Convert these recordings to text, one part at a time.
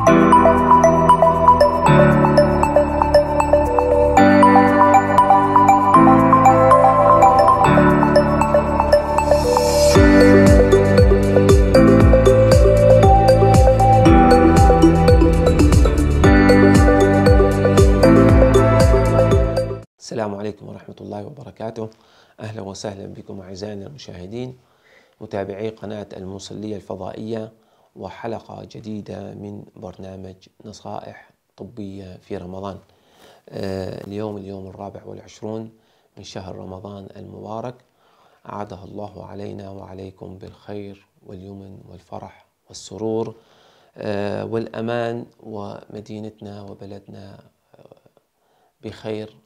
السلام عليكم ورحمة الله وبركاته. أهلا وسهلا بكم أعزائنا المشاهدين متابعي قناة الموصلية الفضائية. وحلقة جديدة من برنامج نصائح طبية في رمضان. آه، اليوم اليوم الرابع والعشرون من شهر رمضان المبارك. أعاده الله علينا وعليكم بالخير واليمن والفرح والسرور. آه، والأمان ومدينتنا وبلدنا آه، بخير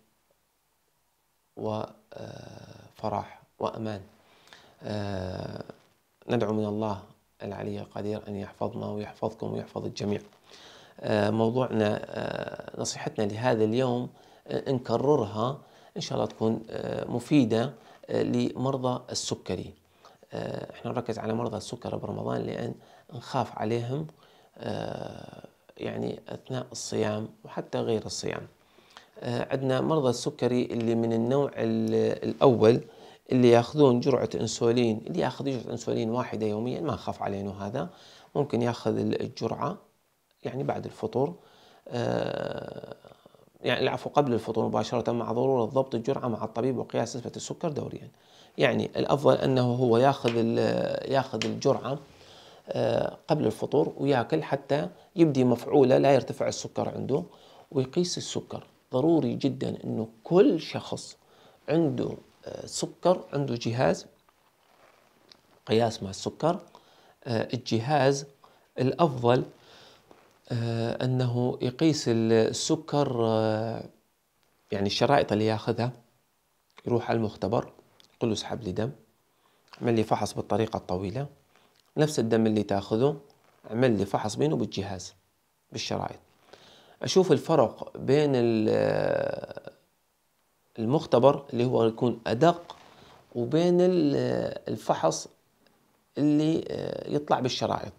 وفرح وأمان. ندعو من الله العلي القدير أن يحفظنا ويحفظكم ويحفظ الجميع. آه، موضوعنا آه، نصيحتنا لهذا اليوم نكررها إن شاء الله تكون مفيدة لمرضى السكري. إحنا نركز على مرضى السكر برمضان لأن نخاف عليهم يعني أثناء الصيام وحتى غير الصيام. آه، عندنا مرضى السكري اللي من النوع الأول اللي ياخذون جرعة أنسولين اللي ياخذ جرعة أنسولين واحدة يوميا ما نخاف عليه هذا. ممكن ياخذ الجرعة يعني بعد الفطور آه، يعني العفو قبل الفطور مباشرة مع ضرورة ضبط الجرعة مع الطبيب وقياس نسبة السكر دوريا. يعني الأفضل أنه هو ياخذ ياخذ الجرعة آه، قبل الفطور وياكل حتى يبدي مفعولة لا يرتفع السكر عنده ويقيس السكر. ضروري جدا أنه كل شخص عنده آه، سكر عنده جهاز قياس مع السكر. آه، الجهاز الأفضل آه، أنه يقيس السكر يعني الشرائط اللي ياخذها يروح على المختبر يقول له اسحب لي دم اعمل لي فحص بالطريقة الطويلة. نفس الدم اللي تاخذه اعمل لي فحص بينه بالجهاز بالشرائط. أشوف الفرق بين المختبر اللي هو يكون أدق وبين الفحص اللي يطلع بالشرائط.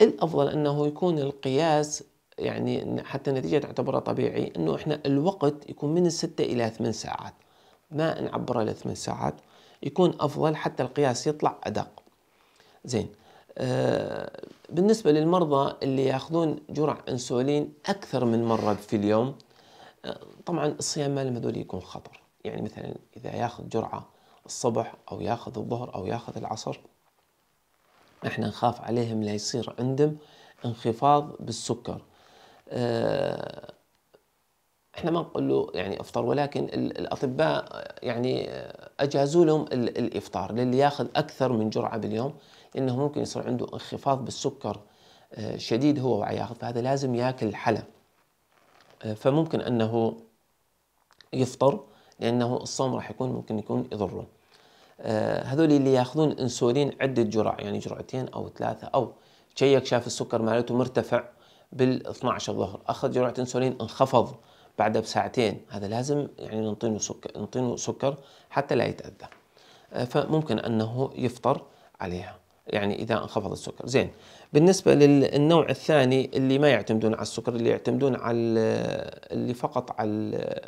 الأفضل أنه يكون القياس يعني حتى النتيجة تعتبرها طبيعي أنه إحنا الوقت يكون من الستة إلى ثمان ساعات. ما نعبره إلى ثمان ساعات يكون أفضل حتى القياس يطلع أدق. زين آه، بالنسبة للمرضى اللي ياخذون جرعة إنسولين أكثر من مرة في اليوم آه، طبعا الصيام مالهم هذول يكون خطر. يعني مثلا إذا ياخذ جرعة الصبح أو ياخذ الظهر أو ياخذ العصر إحنا نخاف عليهم لا يصير عندهم انخفاض بالسكر. آه، إحنا ما نقول له يعني أفطر ولكن الأطباء يعني أجازوا لهم الإفطار للي ياخذ أكثر من جرعة باليوم إنه ممكن يصير عنده انخفاض بالسكر آه، شديد هو وعياخذ فهذا لازم ياكل آه، فممكن أنه يفطر لأنه الصوم راح يكون ممكن يكون يضره آه، هذول اللي ياخذون إنسولين عدة جرع يعني جرعتين أو ثلاثة أو شيك شاف السكر مالته مرتفع بال 12 الظهر أخذ جرعة إنسولين انخفض بعدها بساعتين هذا لازم يعني نعطيه سكر نعطيه سكر حتى لا يتأذى. فممكن أنه يفطر عليها. يعني إذا انخفض السكر. زين بالنسبة للنوع الثاني اللي ما يعتمدون على السكر اللي يعتمدون على اللي فقط على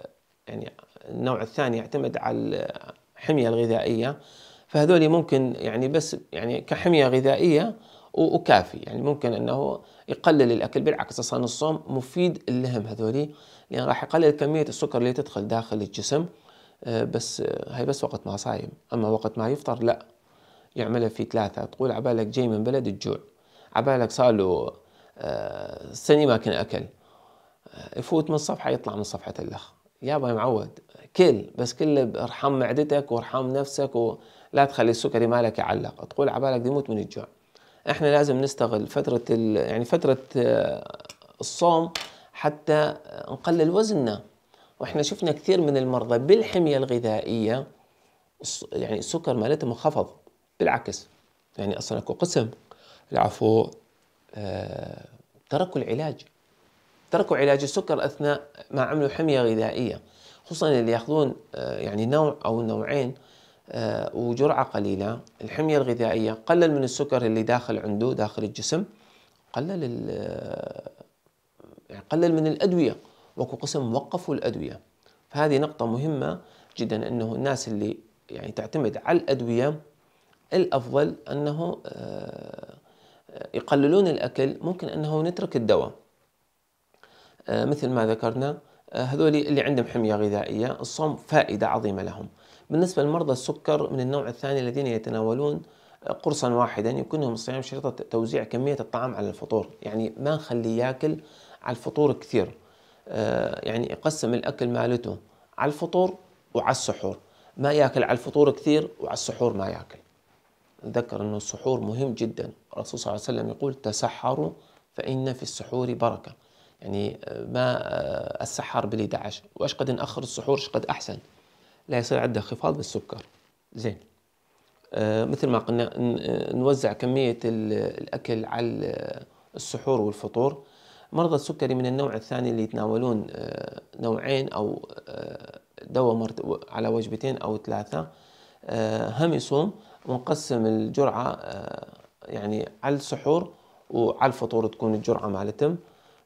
يعني النوع الثاني يعتمد على الحمية الغذائية فهذول ممكن يعني بس يعني كحمية غذائية وكافي. يعني ممكن إنه يقلل الأكل بالعكس أصلا الصوم مفيد لهم هذولي. لأن راح يقلل كمية السكر اللي تدخل داخل الجسم آه، بس آه، هاي بس وقت ما صايم. أما وقت ما يفطر لا. يعملها في ثلاثة. تقول عبالك جاي من بلد الجوع عبالك صار له آه، سنة ما كان أكل. آه، يفوت من صفحة يطلع من صفحة الأخ. يابا معود كل بس كل ارحم معدتك وارحم نفسك ولا تخلي السكري مالك يعلق. تقول عبالك يموت من الجوع. إحنا لازم نستغل فترة يعني فترة آه، الصوم حتى نقلل وزننا. وإحنا شفنا كثير من المرضى بالحمية الغذائية يعني السكر مالتهم انخفض بالعكس. يعني أصلا أكو قسم العفو آه تركوا العلاج. تركوا علاج السكر أثناء ما عملوا حمية غذائية. خصوصا اللي يأخذون آه يعني نوع أو نوعين آه وجرعة قليلة. الحمية الغذائية قلل من السكر اللي داخل عنده داخل الجسم. قلل يعني قلل من الأدوية. وأكو قسم موقف الأدوية. فهذه نقطة مهمة جدا إنه الناس اللي يعني تعتمد على الأدوية الأفضل أنه آه، يقللون الأكل ممكن أنه نترك الدواء. آه، مثل ما ذكرنا آه، هذول اللي عندهم حمية غذائية الصوم فائدة عظيمة لهم. بالنسبة لمرضى السكر من النوع الثاني الذين يتناولون قرصا واحدا يمكنهم الصيام شريطة توزيع كمية الطعام على الفطور. يعني ما نخليه ياكل على الفطور كثير. يعني يقسم الأكل مالته على الفطور وعلى السحور. ما ياكل على الفطور كثير وعلى السحور ما ياكل. نذكر أنه السحور مهم جدا. الرسول صلى الله عليه وسلم يقول تسحروا فإن في السحور بركة. يعني آه، ما آه، السحر بال 11 وإيش قد نأخر السحور؟ قد أحسن؟ لا يصير عنده انخفاض بالسكر. زين. آه مثل ما قلنا نوزع كمية الأكل على السحور والفطور. مرضى السكري من النوع الثاني اللي يتناولون آه نوعين أو آه دواء على وجبتين أو ثلاثة. هم يصوم ونقسم الجرعة آه، يعني على السحور وعلى الفطور تكون الجرعة مالتهم.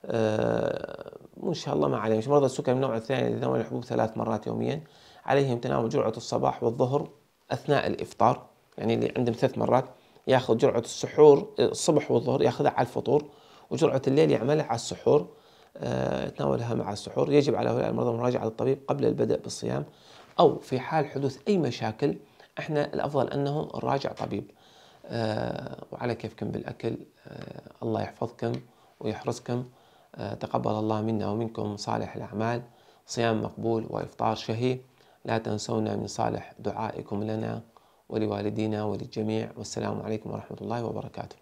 آه، وإن شاء الله ما عليهم. مرضى السكر من النوع الثاني يتناول الحبوب ثلاث مرات يوميا عليهم تناول جرعة الصباح والظهر أثناء الإفطار. يعني اللي عندهم ثلاث مرات ياخذ جرعة السحور الصبح والظهر ياخذها على الفطور وجرعة الليل يعملها على السحور. آه، يتناولها مع السحور. يجب على هؤلاء المرضى مراجعة الطبيب قبل البدء بالصيام أو في حال حدوث أي مشاكل إحنا الأفضل أنه نراجع طبيب. آه وعلى كيفكم بالأكل. آه الله يحفظكم ويحرسكم. آه تقبل الله منا ومنكم صالح الأعمال. صيام مقبول وإفطار شهي. لا تنسونا من صالح دعائكم لنا ولوالدينا وللجميع. والسلام عليكم ورحمة الله وبركاته.